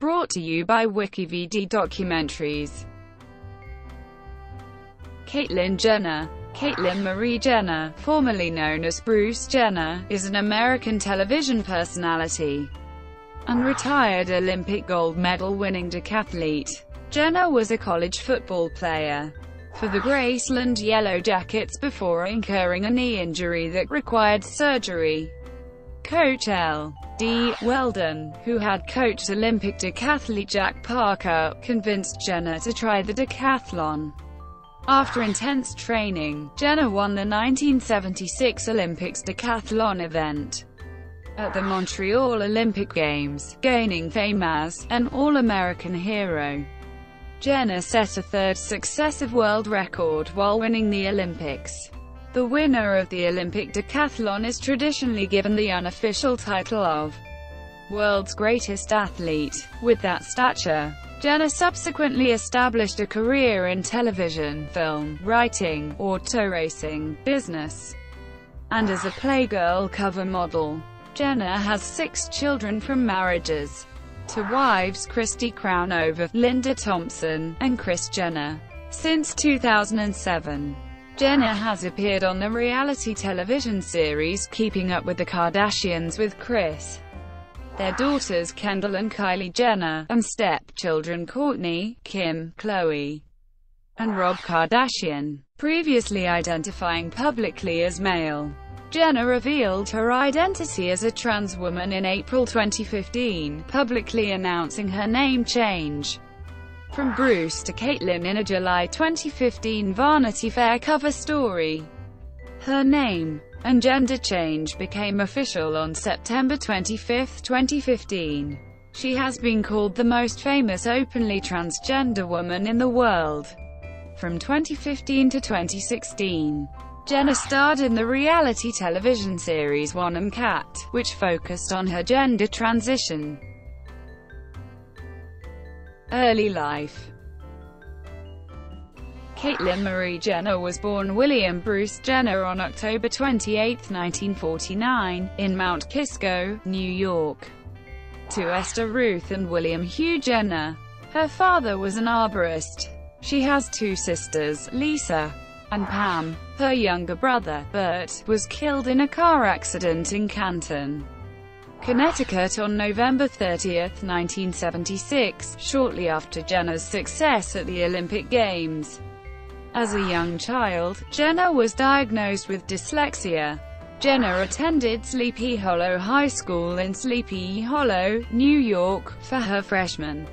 Brought to you by WikiVidi Documentaries. Caitlyn Jenner Caitlyn Marie Jenner, formerly known as Bruce Jenner, is an American television personality and retired Olympic gold medal winning decathlete. Jenner was a college football player for the Graceland Yellow Jackets before incurring a knee injury that required surgery. Coach L. D. Weldon, who had coached Olympic decathlete Jack Parker, convinced Jenner to try the decathlon. After intense training, Jenner won the 1976 Olympics decathlon event at the Montreal Olympic Games, gaining fame as an All-American hero. Jenner set a third successive world record while winning the Olympics. The winner of the Olympic decathlon is traditionally given the unofficial title of world's greatest athlete. With that stature, Jenner subsequently established a career in television, film, writing, auto racing, business, and as a Playgirl cover model. Jenner has six children from marriages to wives Chrystie Crownover, Linda Thompson, and Kris Jenner. Since 2007, Jenner has appeared on the reality television series Keeping Up with the Kardashians with Kris their daughters Kendall and Kylie Jenner, and stepchildren Kourtney, Kim, Khloe, and Rob Kardashian. Previously identifying publicly as male, Jenner revealed her identity as a trans woman in April 2015, publicly announcing her name change from Bruce to Caitlyn in a July 2015 Vanity Fair cover story. Her name, and gender change became official on September 25, 2015. She has been called the most famous openly transgender woman in the world. From 2015 to 2016, Jenner starred in the reality television series I Am Cait, which focused on her gender transition. Early life Caitlyn Marie Jenner was born William Bruce Jenner on October 28, 1949, in Mount Kisco, New York, to Esther Ruth and William Hugh Jenner. Her father was an arborist. She has two sisters, Lisa and Pam. Her younger brother, Bert, was killed in a car accident in Canton, Connecticut on November 30, 1976, shortly after Jenner's success at the Olympic Games. As a young child, Jenner was diagnosed with dyslexia. Jenner attended Sleepy Hollow High School in Sleepy Hollow, New York, for her freshman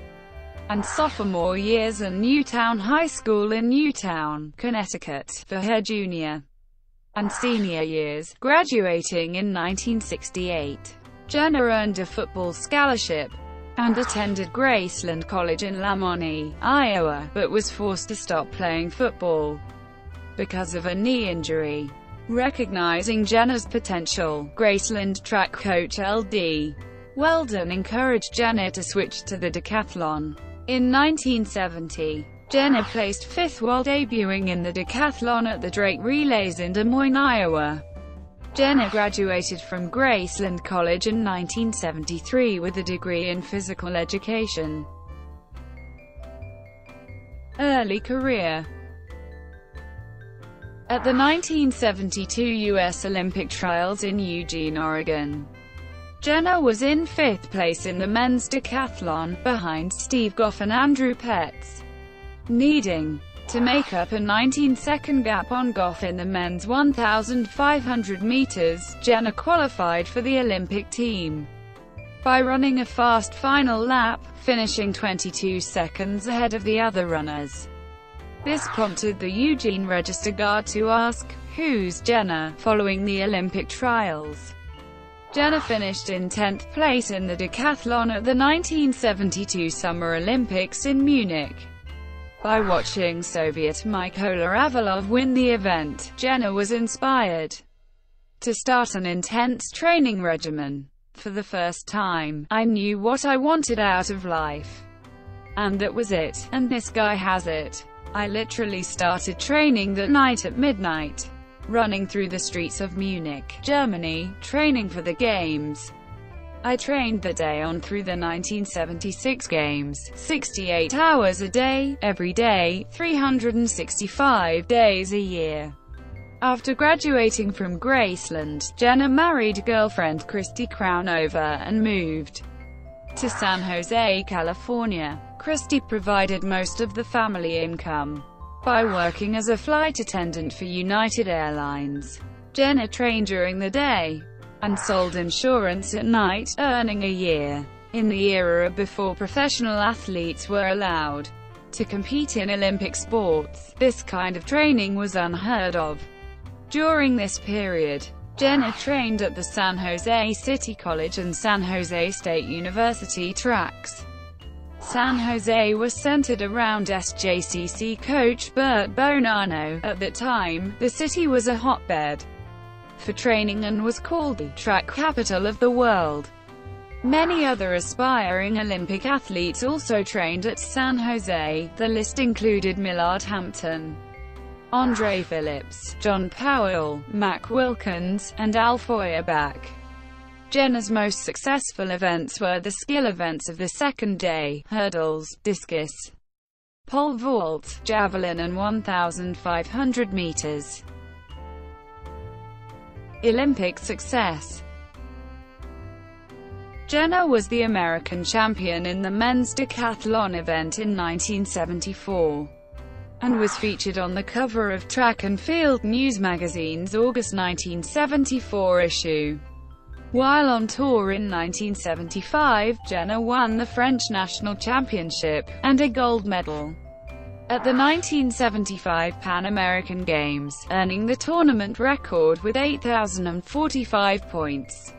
and sophomore years and Newtown High School in Newtown, Connecticut, for her junior and senior years, graduating in 1968. Jenner earned a football scholarship and attended Graceland College in Lamoni, Iowa, but was forced to stop playing football because of a knee injury. Recognizing Jenner's potential, Graceland track coach L.D. Weldon encouraged Jenner to switch to the decathlon. In 1970, Jenner placed fifth while debuting in the decathlon at the Drake Relays in Des Moines, Iowa. Jenner graduated from Graceland College in 1973 with a degree in physical education. Early career At the 1972 U.S. Olympic Trials in Eugene, Oregon, Jenner was in fifth place in the men's decathlon, behind Steve Gough and Andrew Pettes. Needing to make up a 19-second gap on Gough in the men's 1,500 meters, Jenner qualified for the Olympic team by running a fast final lap, finishing 22 seconds ahead of the other runners. This prompted the Eugene Register Guard to ask, Who's Jenner? following the Olympic trials. Jenner finished in 10th place in the decathlon at the 1972 Summer Olympics in Munich. By watching Soviet Mykola Avilov win the event, Jenner was inspired to start an intense training regimen. For the first time, I knew what I wanted out of life. And that was it, and this guy has it. I literally started training that night at midnight, running through the streets of Munich, Germany, training for the games. I trained the day on through the 1976 games, 68 hours a day, every day, 365 days a year. After graduating from Graceland, Jenner married girlfriend Chrystie Crownover and moved to San Jose, California. Chrystie provided most of the family income by working as a flight attendant for United Airlines. Jenner trained during the day and sold insurance at night, earning a year. In the era before professional athletes were allowed to compete in Olympic sports, this kind of training was unheard of. During this period, Jenner trained at the San Jose City College and San Jose State University tracks. San Jose was centered around SJCC coach Bert Bonanno. At that time, the city was a hotbed for training and was called the track capital of the world. Many other aspiring Olympic athletes also trained at San Jose. The list included Millard Hampton, Andre Phillips, John Powell, Mac Wilkins, and Al Feuerbach. Jenner's most successful events were the skill events of the second day, hurdles, discus, pole vault, javelin and 1,500 meters. Olympic success Jenner was the American champion in the men's decathlon event in 1974 and was featured on the cover of Track and Field News magazine's August 1974 issue. While on tour in 1975, Jenner won the French national championship, and a gold medal at the 1975 Pan American Games, earning the tournament record with 8,045 points.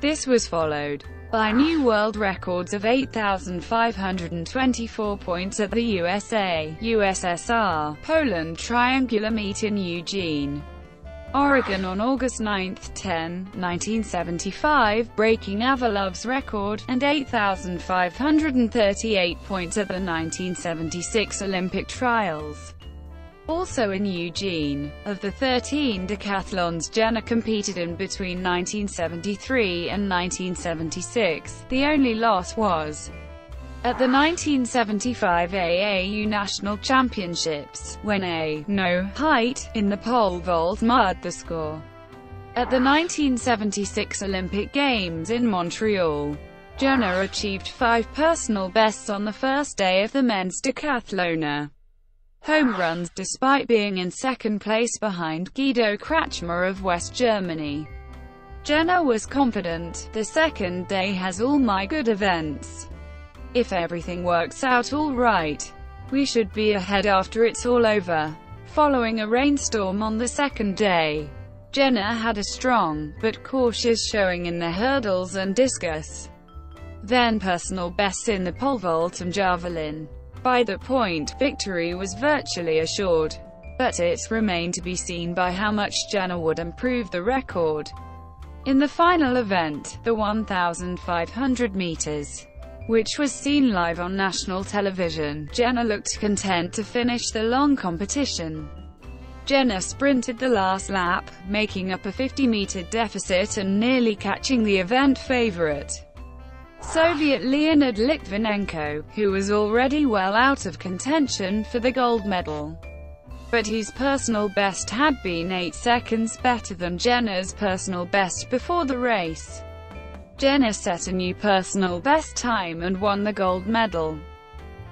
This was followed by new world records of 8,524 points at the USA, USSR, Poland triangular meet in Eugene, Oregon on August 9, 10, 1975, breaking Avilov's record, and 8,538 points at the 1976 Olympic trials. Also in Eugene, of the 13 decathlons Jenner competed in between 1973 and 1976, the only loss was at the 1975 AAU National Championships, when a no height in the pole vault marred the score. At the 1976 Olympic Games in Montreal, Jenner achieved five personal bests on the first day of the men's decathlon home runs, despite being in second place behind Guido Kratschmer of West Germany. Jenner was confident, the second day has all my good events. If everything works out all right, we should be ahead after it's all over. Following a rainstorm on the second day, Jenner had a strong, but cautious showing in the hurdles and discus. Then personal bests in the pole vault and javelin. By that point, victory was virtually assured. But it remained to be seen by how much Jenner would improve the record. In the final event, the 1,500 meters, which was seen live on national television, Jenner looked content to finish the long competition. Jenner sprinted the last lap, making up a 50-meter deficit and nearly catching the event favorite. Soviet Leonid Litvinenko, who was already well out of contention for the gold medal. But his personal best had been 8 seconds better than Jenner's personal best before the race. Jenner set a new personal best time and won the gold medal.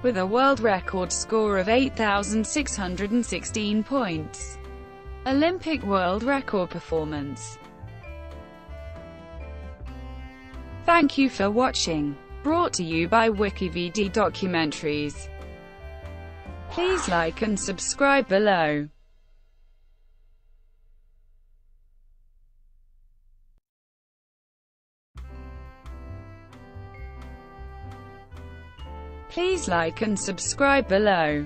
With a world record score of 8,616 points. Olympic world record performance. Thank you for watching. Brought to you by WikiVidi Documentaries. Please like and subscribe below. Please like and subscribe below.